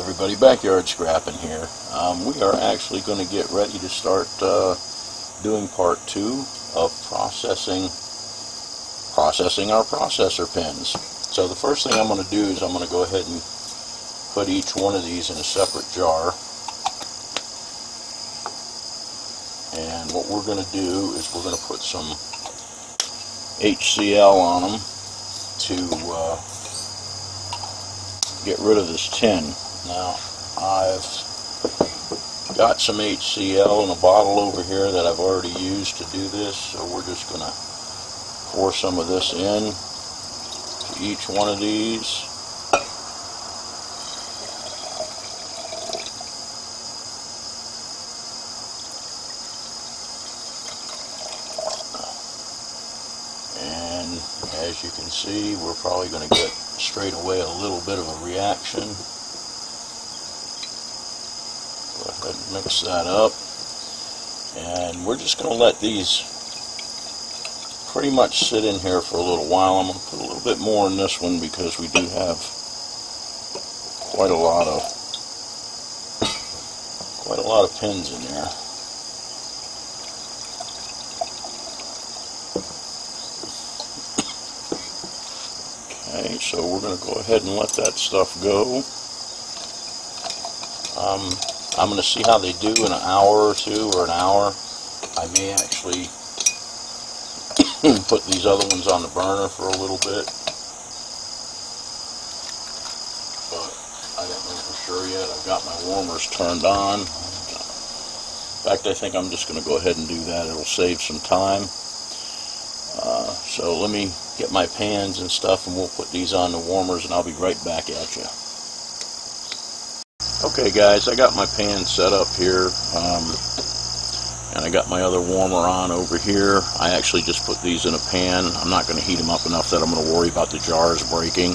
Everybody, backyard scrapping here. Um, we are actually going to get ready to start uh, doing part two of processing processing our processor pins. So the first thing I'm going to do is I'm going to go ahead and put each one of these in a separate jar. And what we're going to do is we're going to put some HCl on them to uh, get rid of this tin. Now, I've got some HCl in a bottle over here that I've already used to do this, so we're just going to pour some of this in to each one of these. And as you can see, we're probably going to get straight away a little bit of a reaction. Go ahead and mix that up. And we're just going to let these pretty much sit in here for a little while. I'm going to put a little bit more in this one because we do have quite a lot of quite a lot of pins in there. Okay, so we're going to go ahead and let that stuff go. Um, I'm going to see how they do in an hour or two or an hour. I may actually put these other ones on the burner for a little bit. But I don't know for sure yet. I've got my warmers turned on. In fact, I think I'm just going to go ahead and do that. It'll save some time. Uh, so let me get my pans and stuff and we'll put these on the warmers and I'll be right back at you. Okay guys, I got my pan set up here. Um, and I got my other warmer on over here. I actually just put these in a pan. I'm not going to heat them up enough that I'm going to worry about the jars breaking.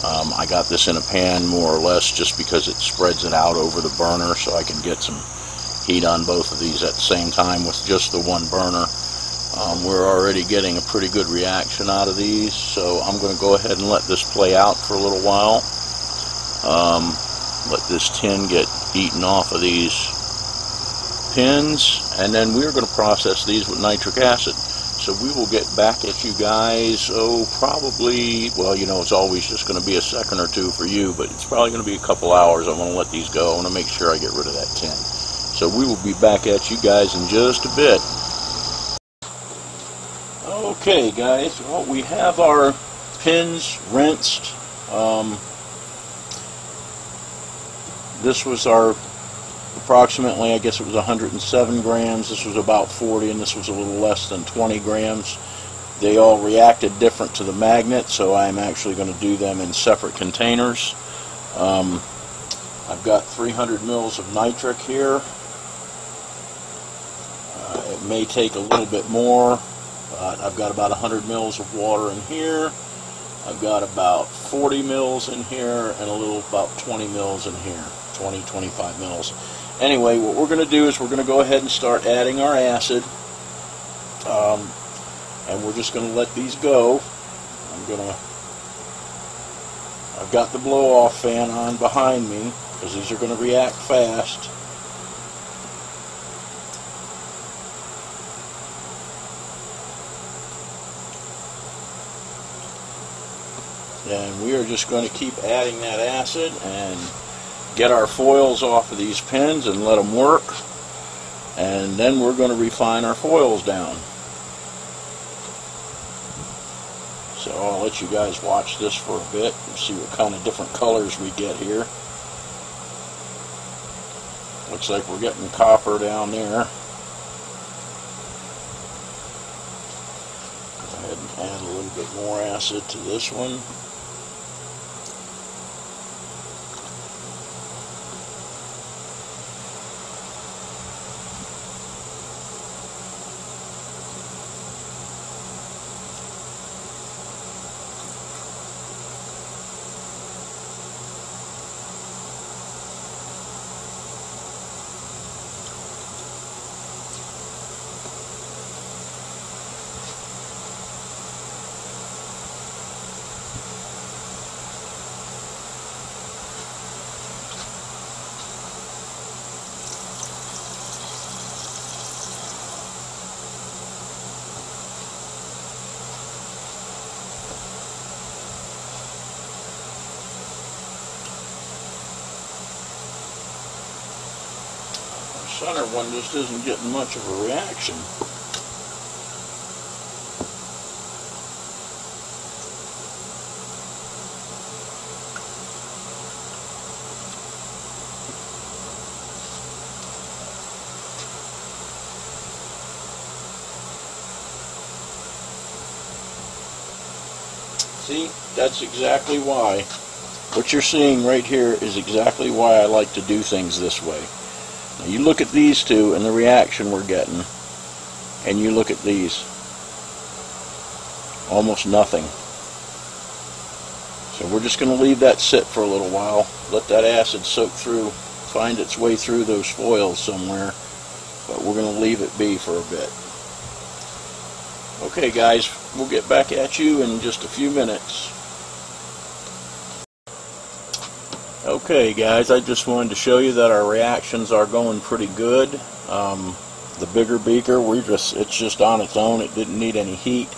Um, I got this in a pan more or less just because it spreads it out over the burner so I can get some heat on both of these at the same time with just the one burner. Um, we're already getting a pretty good reaction out of these, so I'm going to go ahead and let this play out for a little while. Let this tin get eaten off of these pins and then we're going to process these with nitric acid. So we will get back at you guys oh probably well you know it's always just going to be a second or two for you but it's probably going to be a couple hours I'm going to let these go. I want to make sure I get rid of that tin. So we will be back at you guys in just a bit. Okay guys well we have our pins rinsed. Um, this was our approximately, I guess it was 107 grams. This was about 40, and this was a little less than 20 grams. They all reacted different to the magnet, so I'm actually going to do them in separate containers. Um, I've got 300 mils of nitric here. Uh, it may take a little bit more, but I've got about 100 mils of water in here. I've got about 40 mils in here and a little about 20 mils in here, 20, 25 mils anyway, what we're going to do is we're going to go ahead and start adding our acid. Um, and we're just going to let these go. I'm going to, I've got the blow off fan on behind me because these are going to react fast. And we are just going to keep adding that acid and get our foils off of these pins and let them work and then we're going to refine our foils down. So I'll let you guys watch this for a bit and see what kind of different colors we get here. Looks like we're getting copper down there. Go ahead and add a little bit more acid to this one center one just isn't getting much of a reaction. See, that's exactly why. What you're seeing right here is exactly why I like to do things this way. You look at these two and the reaction we're getting, and you look at these. Almost nothing. So we're just going to leave that sit for a little while, let that acid soak through, find its way through those foils somewhere, but we're going to leave it be for a bit. Okay guys, we'll get back at you in just a few minutes. Okay guys, I just wanted to show you that our reactions are going pretty good. Um, the bigger beaker, we just it's just on its own. It didn't need any heat.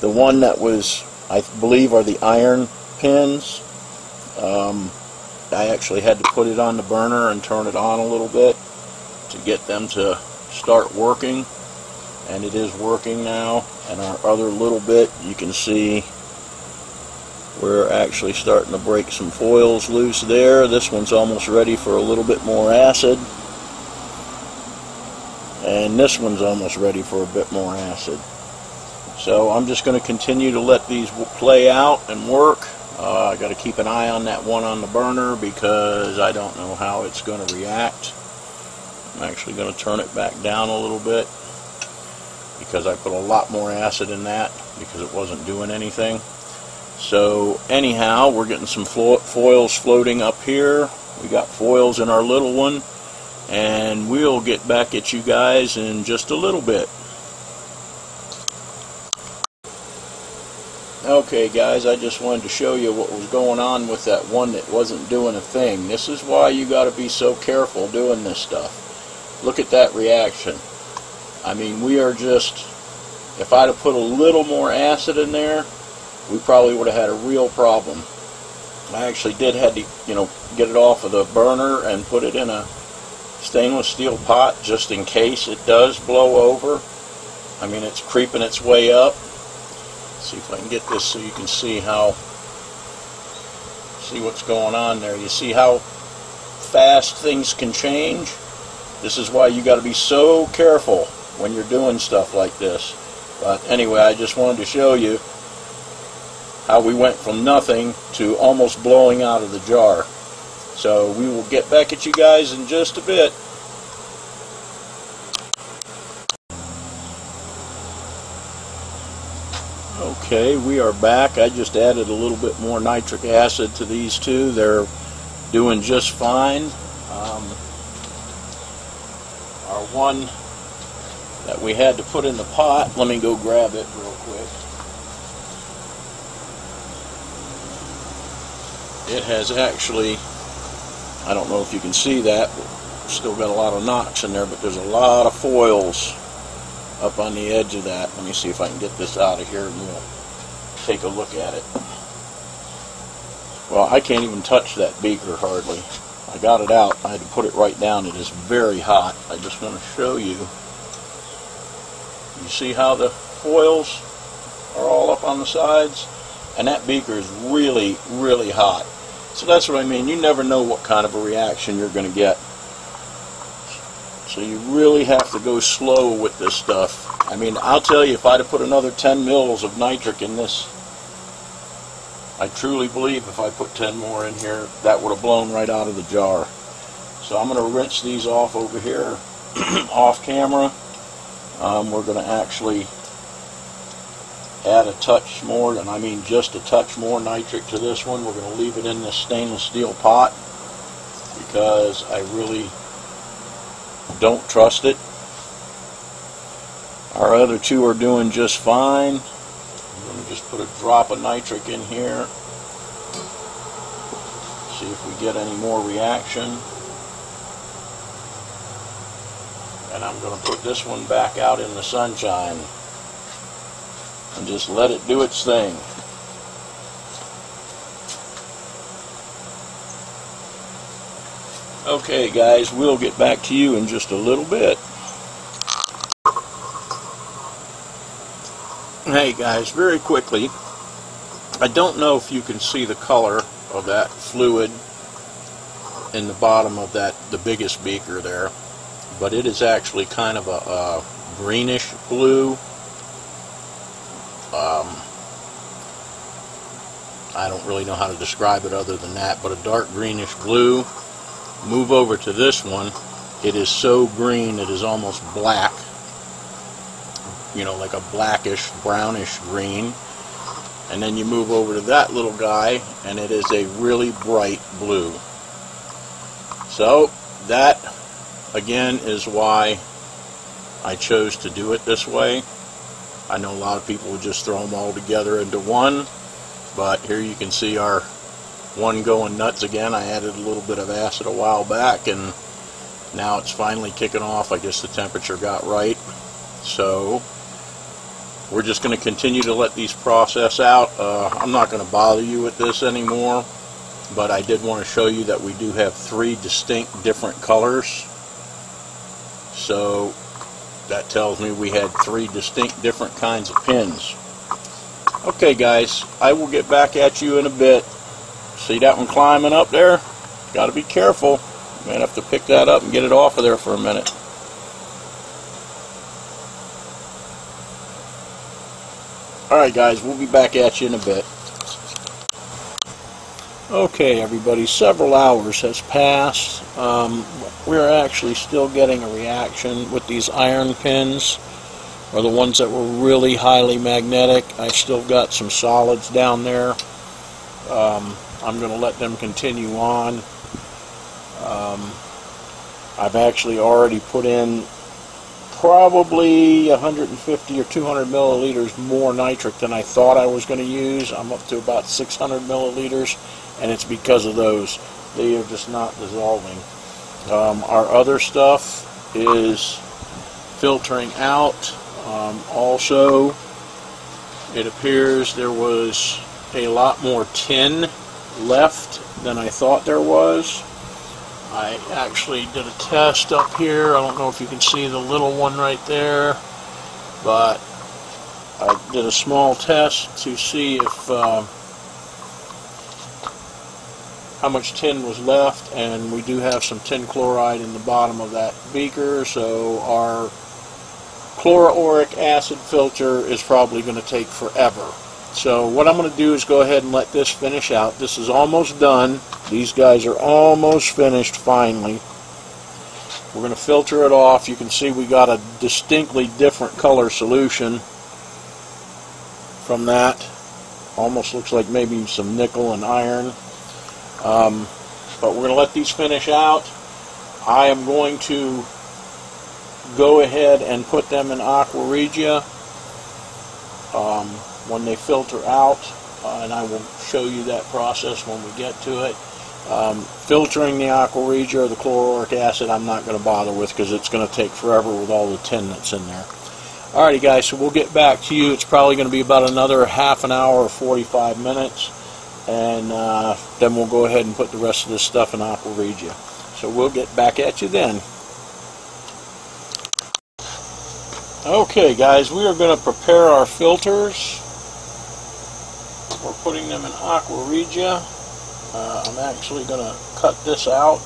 The one that was, I believe, are the iron pins. Um, I actually had to put it on the burner and turn it on a little bit to get them to start working and it is working now and our other little bit you can see we're actually starting to break some foils loose there. This one's almost ready for a little bit more acid. And this one's almost ready for a bit more acid. So I'm just going to continue to let these play out and work. Uh, I got to keep an eye on that one on the burner because I don't know how it's going to react. I'm actually going to turn it back down a little bit because I put a lot more acid in that because it wasn't doing anything. So anyhow, we're getting some foils floating up here. We got foils in our little one. And we'll get back at you guys in just a little bit. Okay guys, I just wanted to show you what was going on with that one that wasn't doing a thing. This is why you got to be so careful doing this stuff. Look at that reaction. I mean, we are just, if I'd have put a little more acid in there, we probably would have had a real problem. I actually did had to, you know, get it off of the burner and put it in a stainless steel pot just in case it does blow over. I mean, it's creeping its way up. Let's see if I can get this so you can see how, see what's going on there. You see how fast things can change? This is why you got to be so careful when you're doing stuff like this. But anyway, I just wanted to show you how we went from nothing to almost blowing out of the jar. So we will get back at you guys in just a bit. Okay, we are back. I just added a little bit more nitric acid to these two. They're doing just fine. Um, our one that we had to put in the pot. Let me go grab it real quick. It has actually, I don't know if you can see that, still got a lot of NOx in there, but there's a lot of foils up on the edge of that. Let me see if I can get this out of here and we'll take a look at it. Well, I can't even touch that beaker hardly. I got it out. I had to put it right down. It is very hot. I just want to show you you see how the foils are all up on the sides? And that beaker is really, really hot. So that's what I mean. You never know what kind of a reaction you're going to get. So you really have to go slow with this stuff. I mean, I'll tell you, if I'd have put another 10 mils of nitric in this, I truly believe if I put 10 more in here, that would have blown right out of the jar. So I'm going to rinse these off over here off camera um, we're going to actually add a touch more, and I mean just a touch more nitric to this one. We're going to leave it in this stainless steel pot because I really don't trust it. Our other two are doing just fine. I'm going to just put a drop of nitric in here. See if we get any more reaction. and I'm going to put this one back out in the sunshine and just let it do its thing. Okay, guys, we'll get back to you in just a little bit. Hey, guys, very quickly, I don't know if you can see the color of that fluid in the bottom of that the biggest beaker there but it is actually kind of a, a greenish blue um, I don't really know how to describe it other than that but a dark greenish blue. Move over to this one. It is so green it is almost black. You know like a blackish brownish green. And then you move over to that little guy and it is a really bright blue. So that again is why I chose to do it this way. I know a lot of people would just throw them all together into one but here you can see our one going nuts again I added a little bit of acid a while back and now it's finally kicking off I guess the temperature got right so we're just going to continue to let these process out. Uh, I'm not going to bother you with this anymore, but I did want to show you that we do have three distinct different colors. So that tells me we had three distinct different kinds of pins. Okay guys, I will get back at you in a bit. See that one climbing up there? Got to be careful. Might have to pick that up and get it off of there for a minute. Alright guys, we'll be back at you in a bit. Okay everybody, several hours has passed. Um, we're actually still getting a reaction with these iron pins, or the ones that were really highly magnetic. I still got some solids down there. Um, I'm going to let them continue on. Um, I've actually already put in probably 150 or 200 milliliters more nitric than I thought I was going to use. I'm up to about 600 milliliters, and it's because of those. They are just not dissolving. Um, our other stuff is filtering out. Um, also, it appears there was a lot more tin left than I thought there was. I actually did a test up here. I don't know if you can see the little one right there, but I did a small test to see if uh, how much tin was left, and we do have some tin chloride in the bottom of that beaker, so our chloroauric acid filter is probably going to take forever. So what I'm going to do is go ahead and let this finish out. This is almost done. These guys are almost finished finally. We're going to filter it off. You can see we got a distinctly different color solution from that. Almost looks like maybe some nickel and iron. Um, but we're going to let these finish out. I am going to go ahead and put them in aqua regia. Um, when they filter out, uh, and I will show you that process when we get to it. Um, filtering the aqua regia or the chloroauric acid I'm not going to bother with because it's going to take forever with all the tin that's in there. Alrighty guys, so we'll get back to you. It's probably going to be about another half an hour or 45 minutes and uh, then we'll go ahead and put the rest of this stuff in aqua regia. So we'll get back at you then. Okay guys, we are going to prepare our filters we're putting them in aqua regia. Uh, I'm actually going to cut this out.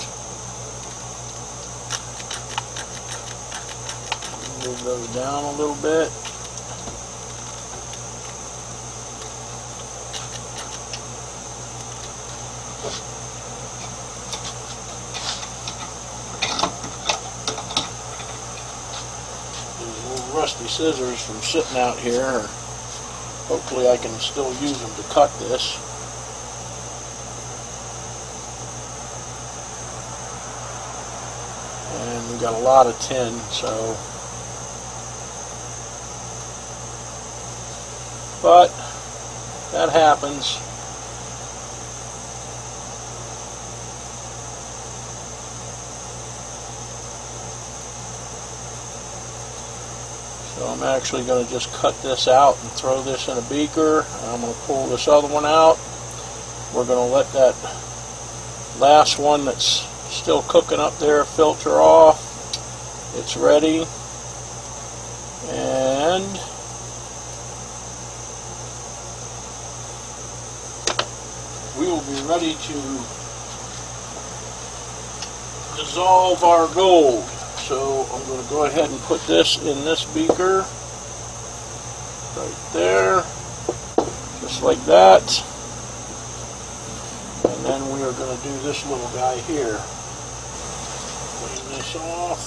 Move those down a little bit. Little rusty scissors from sitting out here Hopefully I can still use them to cut this. And we got a lot of tin, so but that happens. I'm actually going to just cut this out and throw this in a beaker. I'm going to pull this other one out. We're going to let that last one that's Still cooking up there, filter off. It's ready. And we will be ready to dissolve our gold. I'm going to go ahead and put this in this beaker right there, just like that. And then we are going to do this little guy here. Clean this off.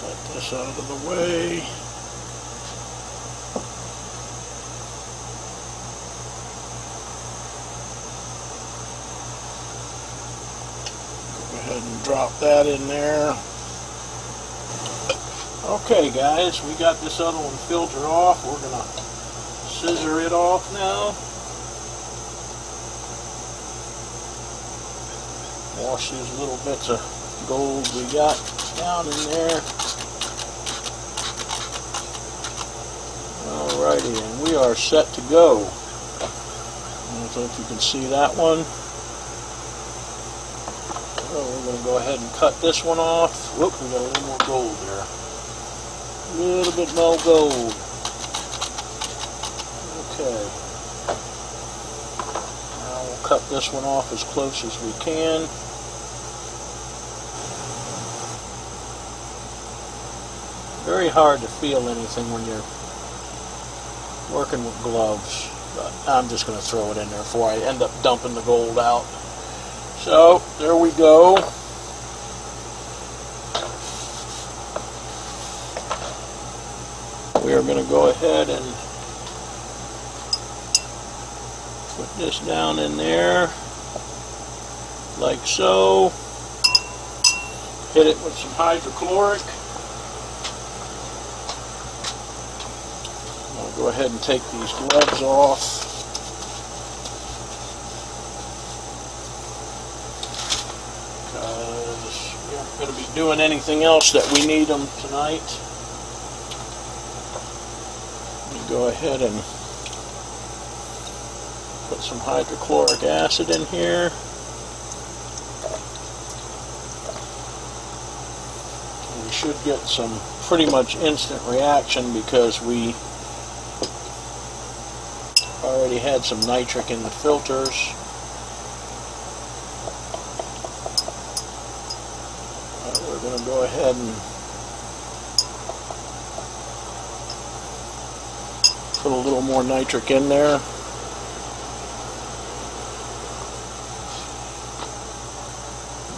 Set this out of the way. And drop that in there. Okay guys, we got this other one filtered off. We're gonna scissor it off now. Wash these little bits of gold we got down in there. Alrighty, and we are set to go. I don't know if you can see that one. Well, we're going to go ahead and cut this one off. Whoop, we got a little more gold there. A little bit more gold. Okay. Now we'll cut this one off as close as we can. Very hard to feel anything when you're working with gloves. But I'm just going to throw it in there before I end up dumping the gold out. So, there we go. We are going to go ahead and put this down in there, like so. Hit it with some hydrochloric. I'll go ahead and take these gloves off. because we aren't going to be doing anything else that we need them tonight. Let me go ahead and put some hydrochloric acid in here. We should get some pretty much instant reaction because we already had some nitric in the filters. we're going to go ahead and put a little more nitric in there.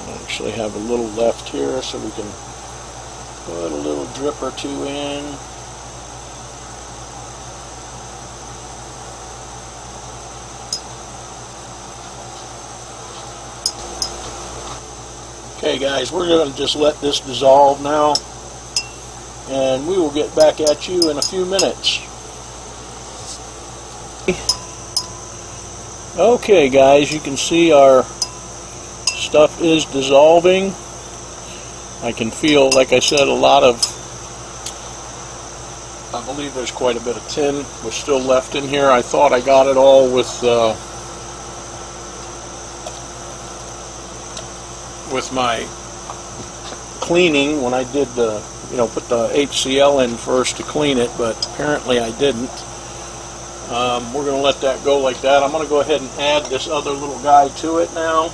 I actually have a little left here so we can put a little drip or two in. Okay guys, we're going to just let this dissolve now and we will get back at you in a few minutes. Okay guys, you can see our stuff is dissolving. I can feel, like I said, a lot of, I believe there's quite a bit of tin was still left in here. I thought I got it all with uh, with my cleaning when I did the, you know, put the HCl in first to clean it, but apparently I didn't. Um, we're going to let that go like that. I'm going to go ahead and add this other little guy to it now.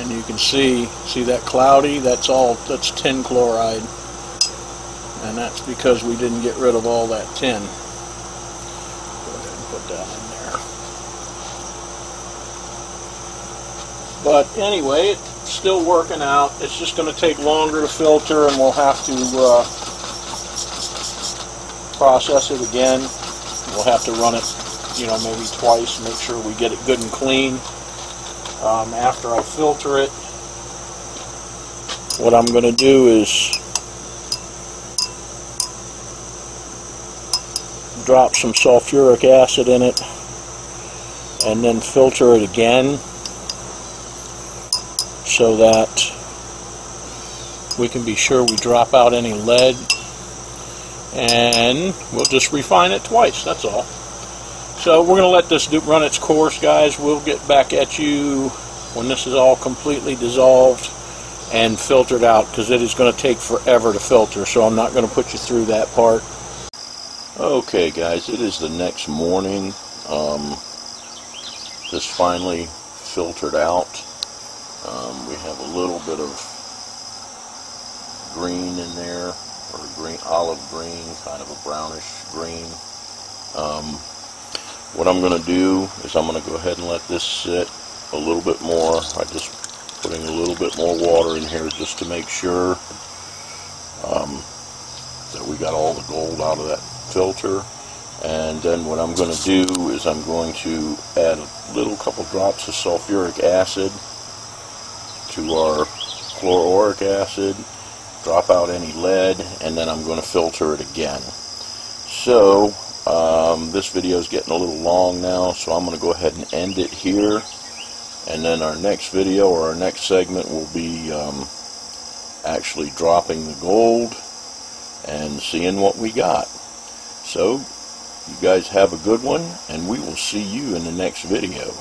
And you can see see that cloudy? That's all that's tin chloride. And that's because we didn't get rid of all that tin. Go ahead and put that in there. But anyway it's still working out. It's just going to take longer to filter and we'll have to uh, process it again. We'll have to run it you know, maybe twice, make sure we get it good and clean. Um, after I filter it, what I'm going to do is drop some sulfuric acid in it and then filter it again so that we can be sure we drop out any lead and we'll just refine it twice that's all so we're going to let this do, run its course guys. We'll get back at you when this is all completely dissolved and filtered out because it is going to take forever to filter so I'm not going to put you through that part. Okay guys it is the next morning. Um, this finally filtered out. Um, we have a little bit of green in there or green olive green kind of a brownish green. Um, what I'm going to do is I'm going to go ahead and let this sit a little bit more. I just putting a little bit more water in here just to make sure um, that we got all the gold out of that filter. And then what I'm going to do is I'm going to add a little couple drops of sulfuric acid to our chloroauric acid drop out any lead and then I'm going to filter it again. So um, this video is getting a little long now so I'm going to go ahead and end it here and then our next video or our next segment will be um, actually dropping the gold and seeing what we got. So, you guys have a good one, and we will see you in the next video.